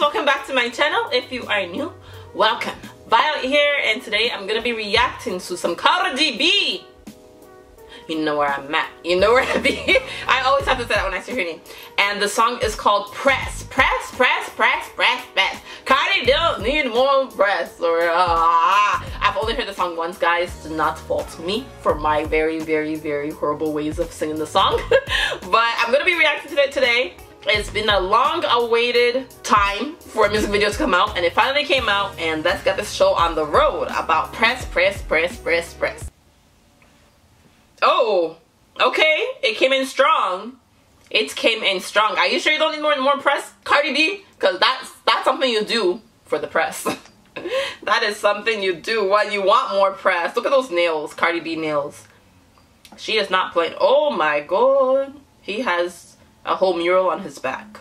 welcome back to my channel. If you are new, welcome. Violet here, and today I'm gonna be reacting to some Cardi B. You know where I'm at. You know where I be. I always have to say that when I say her name. And the song is called Press. Press, press, press, press, press. Cardi don't need more press. Or uh, I've only heard the song once, guys. Do not fault me for my very, very, very horrible ways of singing the song. but I'm gonna be reacting to it today. It's been a long awaited time for a music video to come out and it finally came out and let's get this show on the road about press, press, press, press, press. Oh, okay. It came in strong. It came in strong. Are you sure you don't need more more press, Cardi B? Because that's that's something you do for the press. that is something you do when you want more press. Look at those nails, Cardi B nails. She is not playing. Oh my god. He has a whole mural on his back.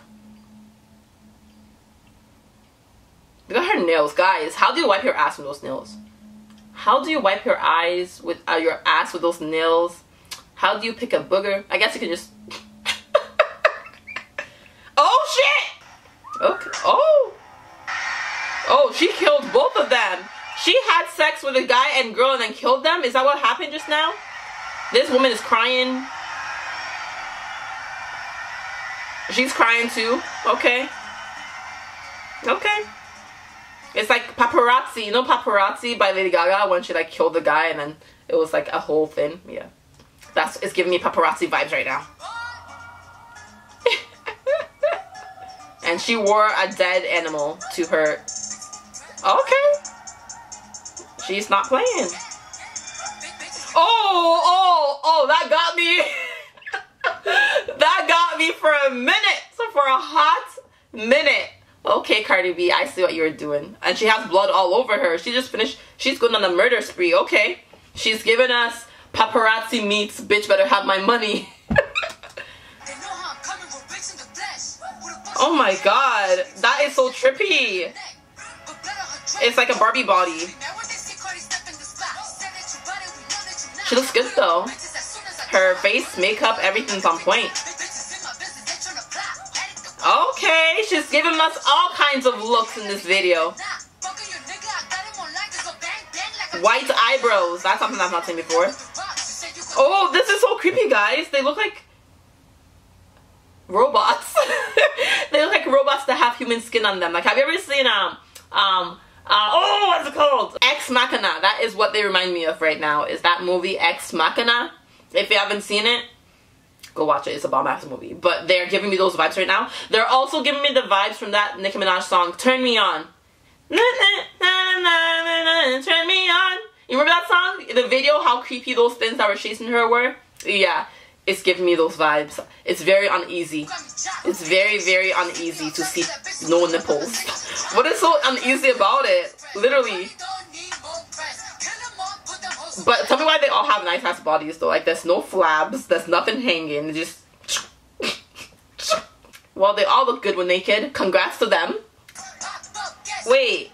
Look at her nails, guys. How do you wipe your ass with those nails? How do you wipe your eyes with uh, your ass with those nails? How do you pick a booger? I guess you can just. oh shit! Okay. Oh. Oh, she killed both of them. She had sex with a guy and girl and then killed them. Is that what happened just now? This woman is crying. She's crying too. Okay. Okay. It's like paparazzi. You know paparazzi by Lady Gaga when she like killed the guy and then it was like a whole thing. Yeah. That's it's giving me paparazzi vibes right now. and she wore a dead animal to her. Okay. She's not playing. Oh, oh, oh, that got me. that got me for a minute. So for a hot minute. Okay, Cardi B, I see what you're doing. And she has blood all over her. She just finished. She's going on a murder spree. Okay. She's giving us paparazzi meets bitch better have my money. oh my god. That is so trippy. It's like a Barbie body. She looks good though. Her face, makeup, everything's on point. Okay, she's giving us all kinds of looks in this video. White eyebrows. That's something I've not seen before. Oh, this is so creepy, guys. They look like robots. they look like robots that have human skin on them. Like, have you ever seen um um uh, oh, what's it called? Ex Machina. That is what they remind me of right now. Is that movie Ex Machina? If you haven't seen it, go watch it. It's a bomb ass movie. But they're giving me those vibes right now. They're also giving me the vibes from that Nicki Minaj song, Turn Me On. Turn me on. You remember that song? The video, how creepy those things that were chasing her were? Yeah, it's giving me those vibes. It's very uneasy. It's very, very uneasy to see no nipples. What is so uneasy about it? Literally. But tell me why they all have nice ass bodies though. Like there's no flabs, there's nothing hanging. Just well, they all look good when naked. Congrats to them. Wait.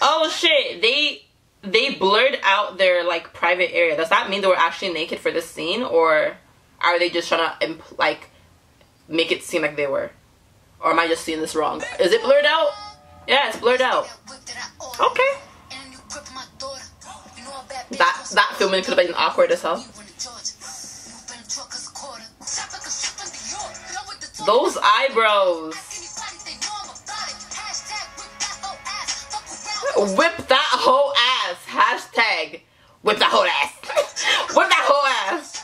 Oh shit! They they blurred out their like private area. Does that mean they were actually naked for this scene, or are they just trying to like make it seem like they were? Or am I just seeing this wrong? Is it blurred out? Yeah, it's blurred out. Okay. That filming could have been awkward as hell. Those eyebrows. Whip that whole ass. Hashtag whip that whole ass. whip that whole ass.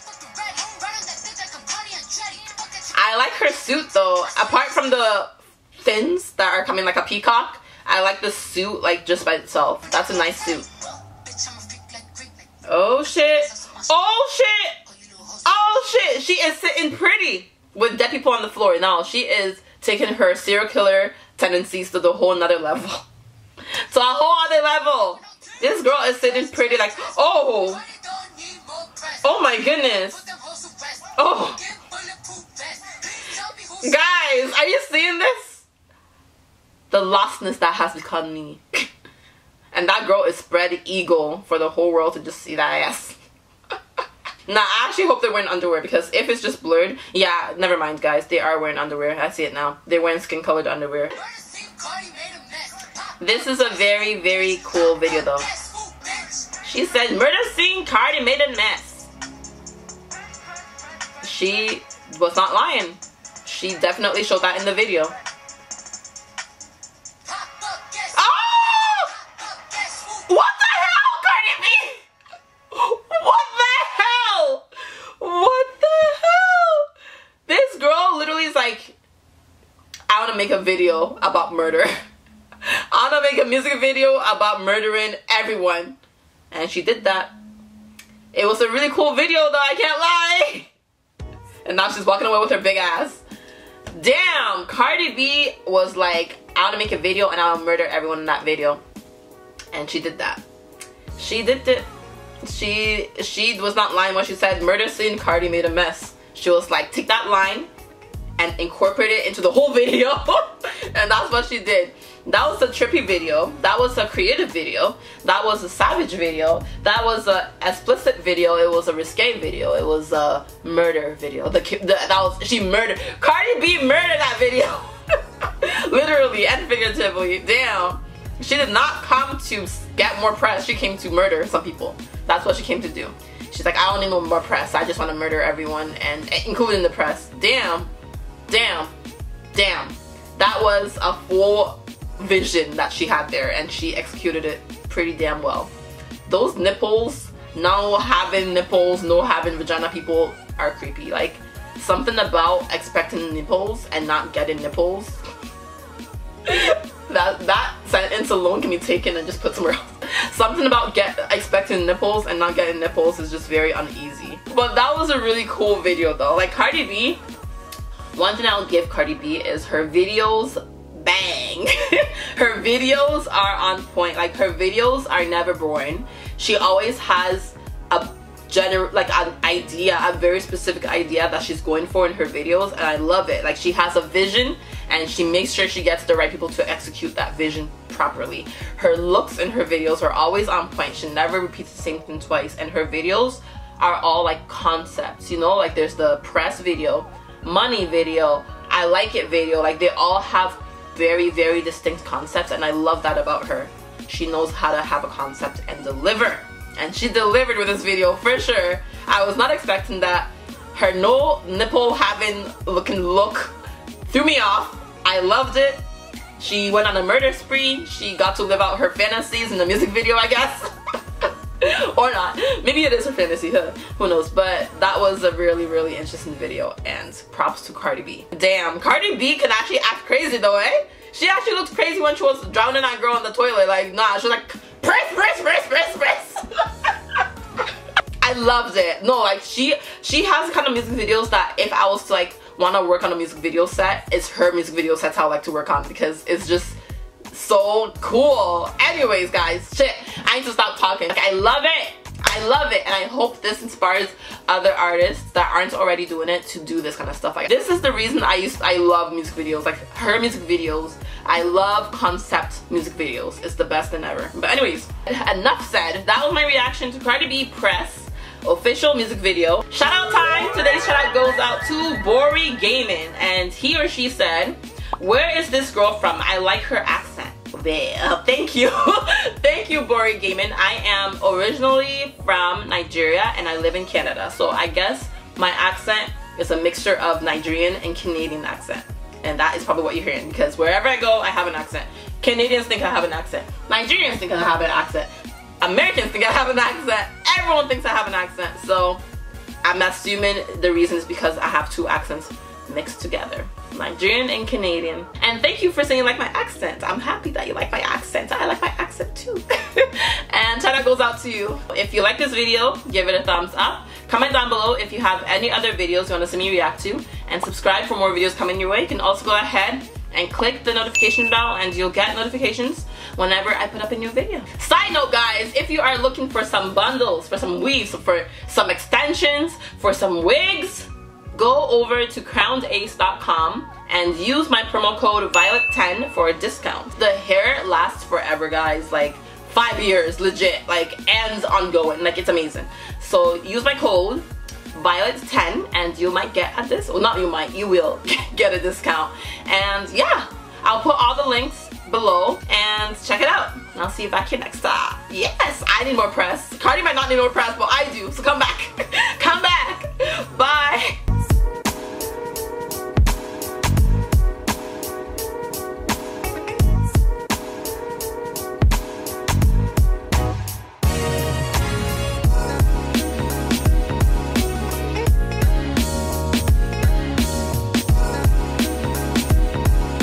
I like her suit though. Apart from the fins that are coming like a peacock, I like the suit like just by itself. That's a nice suit. Oh shit. Oh shit. Oh shit. She is sitting pretty with dead people on the floor. Now she is taking her serial killer tendencies to the whole another level. to a whole other level. This girl is sitting pretty like, oh. Oh my goodness. Oh. Guys, are you seeing this? The lostness that has become me. And that girl is spread eagle for the whole world to just see that ass. Nah, I actually hope they're wearing underwear because if it's just blurred, yeah, never mind, guys. They are wearing underwear. I see it now. They're wearing skin colored underwear. This is a very, very cool video though. She said, murder scene, Cardi made a mess. She was not lying. She definitely showed that in the video. Make a video about murder. I want to make a music video about murdering everyone. And she did that. It was a really cool video though, I can't lie. And now she's walking away with her big ass. Damn, Cardi B was like, I want to make a video and I'll murder everyone in that video. And she did that. She did it. She she was not lying when she said murder scene Cardi made a mess. She was like, take that line and incorporate it into the whole video. And that's what she did. That was a trippy video. That was a creative video. That was a savage video. That was a explicit video. It was a risque video. It was a murder video. The, the that was she murdered Cardi B murdered that video. Literally and figuratively. Damn. She did not come to get more press. She came to murder some people. That's what she came to do. She's like I don't need no more press. I just want to murder everyone and including the press. Damn damn, damn. That was a full vision that she had there and she executed it pretty damn well. Those nipples, no having nipples, no having vagina people are creepy. Like something about expecting nipples and not getting nipples. that that sentence alone can be taken and just put somewhere else. Something about get expecting nipples and not getting nipples is just very uneasy. But that was a really cool video though. Like Cardi B one thing I'll give Cardi B is her videos bang. her videos are on point. Like her videos are never boring. She always has a general like an idea, a very specific idea that she's going for in her videos and I love it. Like she has a vision and she makes sure she gets the right people to execute that vision properly. Her looks in her videos are always on point. She never repeats the same thing twice and her videos are all like concepts, you know? Like there's the press video money video, I like it video. Like they all have very, very distinct concepts and I love that about her. She knows how to have a concept and deliver. And she delivered with this video for sure. I was not expecting that. Her no nipple having looking look threw me off. I loved it. She went on a murder spree. She got to live out her fantasies in the music video, I guess. or not. Maybe it is her fantasy, huh? who knows. But that was a really, really interesting video and props to Cardi B. Damn, Cardi B can actually act crazy though, eh? She actually looked crazy when she was drowning that girl in the toilet. Like, nah, she was like, press, press, press, press, press. I loved it. No, like she she has kind of music videos that if I was to like want to work on a music video set, it's her music video sets I like to work on because it's just so cool. Anyways, guys, shit, I need to stop talking. Like, I love it. I love it and I hope this inspires other artists that aren't already doing it to do this kind of stuff. Like this is the reason I used I love music videos. Like her music videos. I love concept music videos. It's the best than ever. But anyways, enough said. That was my reaction to Cardi B Press official music video. Shout out time. Today's shout out goes out to Bori Gaming and he or she said, where is this girl from? I like her accent. Well, thank you. thank you, Bori Gaming. I am originally from Nigeria and I live in Canada. So I guess my accent is a mixture of Nigerian and Canadian accent. And that is probably what you're hearing because wherever I go, I have an accent. Canadians think I have an accent. Nigerians think I have an accent. Americans think I have an accent. Everyone thinks I have an accent. So I'm assuming the reason is because I have two accents mixed together. Nigerian and Canadian. And thank you for saying like my accent. I'm happy that you like my accent. I like my accent too. and shout out goes out to you. If you like this video, give it a thumbs up. Comment down below if you have any other videos you want to see me react to. And subscribe for more videos coming your way. You can also go ahead and click the notification bell and you'll get notifications whenever I put up a new video. Side note guys, if you are looking for some bundles, for some weaves, for some extensions, for some wigs, go over to crownedace.com and use my promo code Violet10 for a discount. The hair lasts forever, guys. Like five years, legit. Like, ends ongoing. Like, it's amazing. So use my code Violet10 and you might get a discount, well not you might, you will get a discount. And yeah, I'll put all the links below and check it out. And I'll see you back here next time. Yes, I need more press. Cardi might not need more press, but I do, so come back.